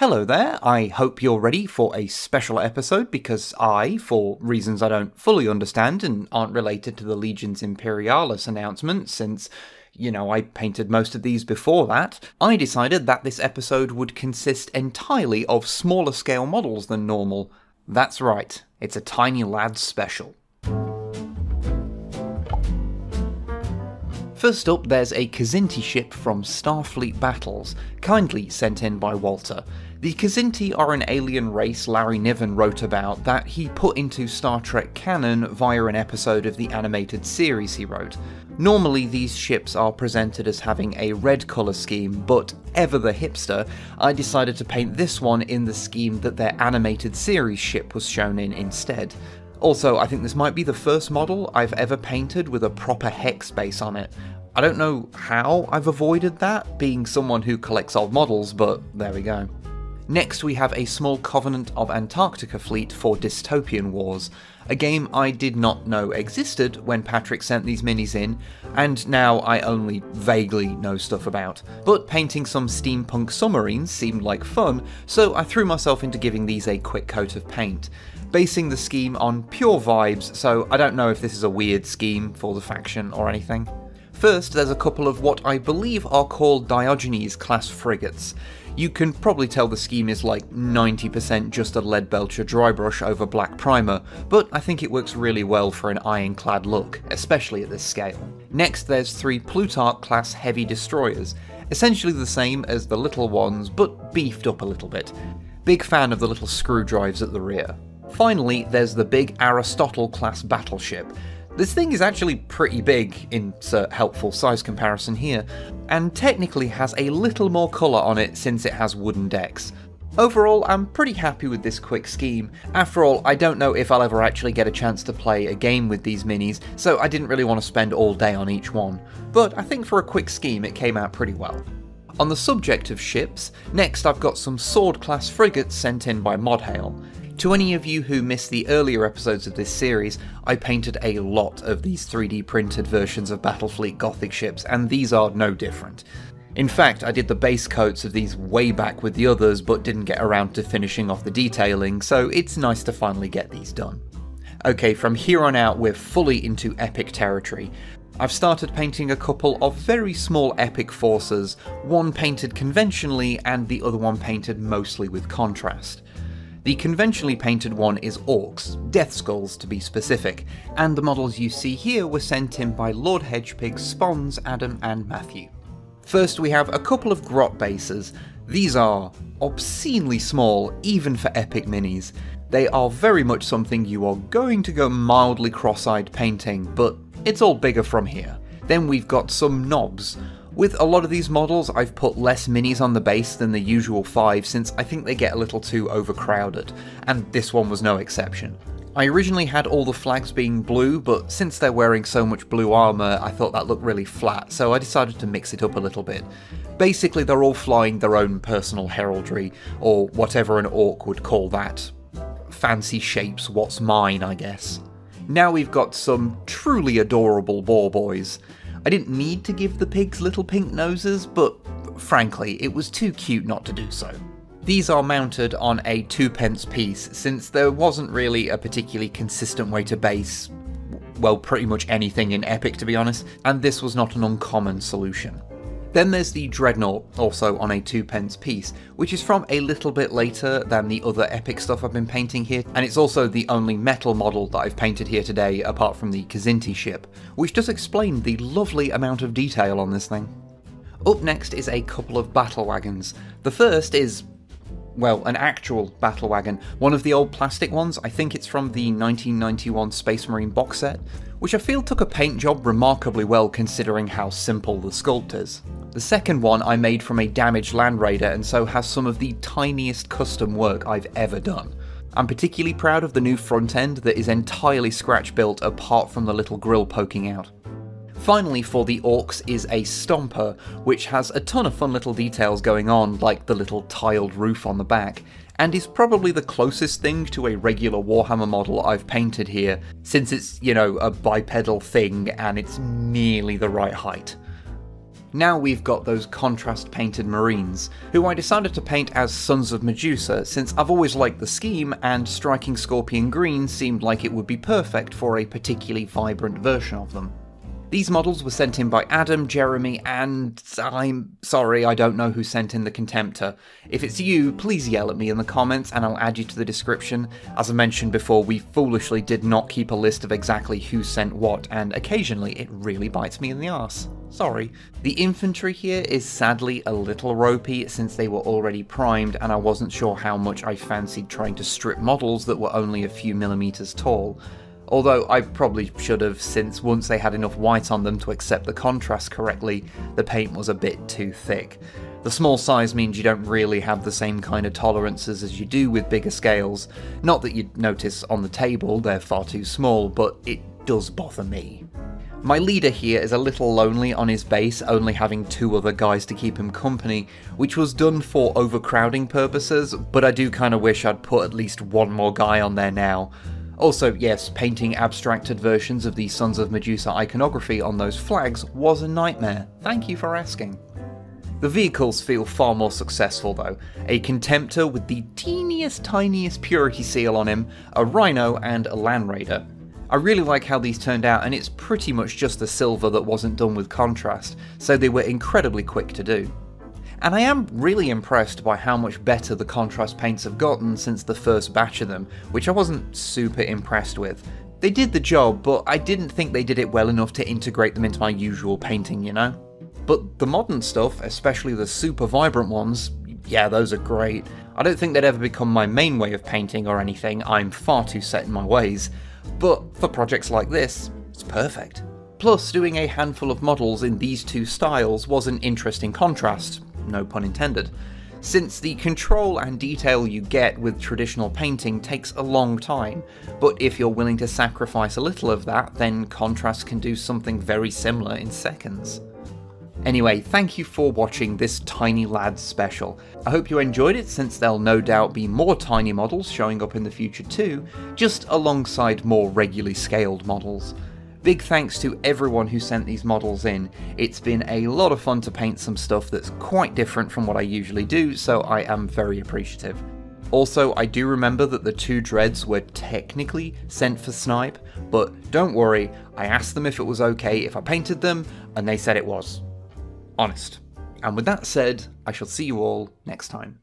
Hello there, I hope you're ready for a special episode because I, for reasons I don't fully understand and aren't related to the Legions Imperialis announcement, since, you know, I painted most of these before that, I decided that this episode would consist entirely of smaller scale models than normal. That's right, it's a Tiny Lads special. First up, there's a Kzinti ship from Starfleet Battles, kindly sent in by Walter. The Kzinti are an alien race Larry Niven wrote about that he put into Star Trek canon via an episode of the animated series he wrote. Normally, these ships are presented as having a red colour scheme, but ever the hipster, I decided to paint this one in the scheme that their animated series ship was shown in instead. Also, I think this might be the first model I've ever painted with a proper hex base on it. I don't know how I've avoided that, being someone who collects old models, but there we go. Next, we have a small Covenant of Antarctica fleet for Dystopian Wars, a game I did not know existed when Patrick sent these minis in, and now I only vaguely know stuff about. But painting some steampunk submarines seemed like fun, so I threw myself into giving these a quick coat of paint, basing the scheme on pure vibes, so I don't know if this is a weird scheme for the faction or anything. First, there's a couple of what I believe are called Diogenes class frigates. You can probably tell the scheme is like 90% just a Leadbelcher dry brush over black primer, but I think it works really well for an ironclad look, especially at this scale. Next there's three Plutarch class heavy destroyers, essentially the same as the little ones, but beefed up a little bit. Big fan of the little screw drives at the rear. Finally, there's the big Aristotle class battleship, this thing is actually pretty big, insert uh, helpful size comparison here, and technically has a little more colour on it since it has wooden decks. Overall, I'm pretty happy with this quick scheme. After all, I don't know if I'll ever actually get a chance to play a game with these minis, so I didn't really want to spend all day on each one. But I think for a quick scheme it came out pretty well. On the subject of ships, next I've got some sword class frigates sent in by Modhail. To any of you who missed the earlier episodes of this series, I painted a lot of these 3D printed versions of Battlefleet Gothic ships, and these are no different. In fact, I did the base coats of these way back with the others, but didn't get around to finishing off the detailing, so it's nice to finally get these done. Okay, from here on out, we're fully into epic territory. I've started painting a couple of very small epic forces, one painted conventionally and the other one painted mostly with contrast. The conventionally painted one is orcs, death skulls to be specific, and the models you see here were sent in by Lord Hedgepig, Spons, Adam and Matthew. First we have a couple of grot bases. These are obscenely small, even for epic minis. They are very much something you are going to go mildly cross-eyed painting, but it's all bigger from here. Then we've got some knobs. With a lot of these models, I've put less minis on the base than the usual five since I think they get a little too overcrowded, and this one was no exception. I originally had all the flags being blue, but since they're wearing so much blue armour, I thought that looked really flat, so I decided to mix it up a little bit. Basically, they're all flying their own personal heraldry, or whatever an orc would call that. Fancy shapes, what's mine, I guess. Now we've got some truly adorable boar boys. I didn't need to give the pigs little pink noses, but frankly, it was too cute not to do so. These are mounted on a two pence piece, since there wasn't really a particularly consistent way to base, well, pretty much anything in Epic to be honest, and this was not an uncommon solution. Then there's the Dreadnought, also on a two pence piece, which is from a little bit later than the other epic stuff I've been painting here, and it's also the only metal model that I've painted here today apart from the Kzinti ship, which does explain the lovely amount of detail on this thing. Up next is a couple of battle wagons. The first is well, an actual battle wagon, one of the old plastic ones, I think it's from the 1991 Space Marine box set, which I feel took a paint job remarkably well considering how simple the sculpt is. The second one I made from a damaged Land Raider and so has some of the tiniest custom work I've ever done. I'm particularly proud of the new front end that is entirely scratch built apart from the little grill poking out. Finally for the orcs is a stomper, which has a ton of fun little details going on, like the little tiled roof on the back, and is probably the closest thing to a regular Warhammer model I've painted here, since it's, you know, a bipedal thing and it's nearly the right height. Now we've got those contrast painted Marines, who I decided to paint as Sons of Medusa since I've always liked the scheme and striking Scorpion Green seemed like it would be perfect for a particularly vibrant version of them. These models were sent in by Adam, Jeremy, and I'm sorry, I don't know who sent in the Contemptor. If it's you, please yell at me in the comments and I'll add you to the description. As I mentioned before, we foolishly did not keep a list of exactly who sent what, and occasionally it really bites me in the arse. Sorry. The infantry here is sadly a little ropey since they were already primed and I wasn't sure how much I fancied trying to strip models that were only a few millimeters tall. Although I probably should have, since once they had enough white on them to accept the contrast correctly, the paint was a bit too thick. The small size means you don't really have the same kind of tolerances as you do with bigger scales. Not that you'd notice on the table, they're far too small, but it does bother me. My leader here is a little lonely on his base, only having two other guys to keep him company, which was done for overcrowding purposes, but I do kinda wish I'd put at least one more guy on there now. Also, yes, painting abstracted versions of the Sons of Medusa iconography on those flags was a nightmare. Thank you for asking. The vehicles feel far more successful though. A Contemptor with the teeniest tiniest purity seal on him, a Rhino and a Land Raider. I really like how these turned out and it's pretty much just the silver that wasn't done with contrast, so they were incredibly quick to do and I am really impressed by how much better the contrast paints have gotten since the first batch of them, which I wasn't super impressed with. They did the job, but I didn't think they did it well enough to integrate them into my usual painting, you know? But the modern stuff, especially the super vibrant ones, yeah, those are great. I don't think they'd ever become my main way of painting or anything, I'm far too set in my ways. But for projects like this, it's perfect. Plus, doing a handful of models in these two styles was an interesting contrast, no pun intended, since the control and detail you get with traditional painting takes a long time, but if you're willing to sacrifice a little of that, then contrast can do something very similar in seconds. Anyway, thank you for watching this Tiny Lads special. I hope you enjoyed it since there'll no doubt be more tiny models showing up in the future too, just alongside more regularly scaled models. Big thanks to everyone who sent these models in. It's been a lot of fun to paint some stuff that's quite different from what I usually do, so I am very appreciative. Also, I do remember that the two dreads were technically sent for Snipe, but don't worry, I asked them if it was okay if I painted them, and they said it was. Honest. And with that said, I shall see you all next time.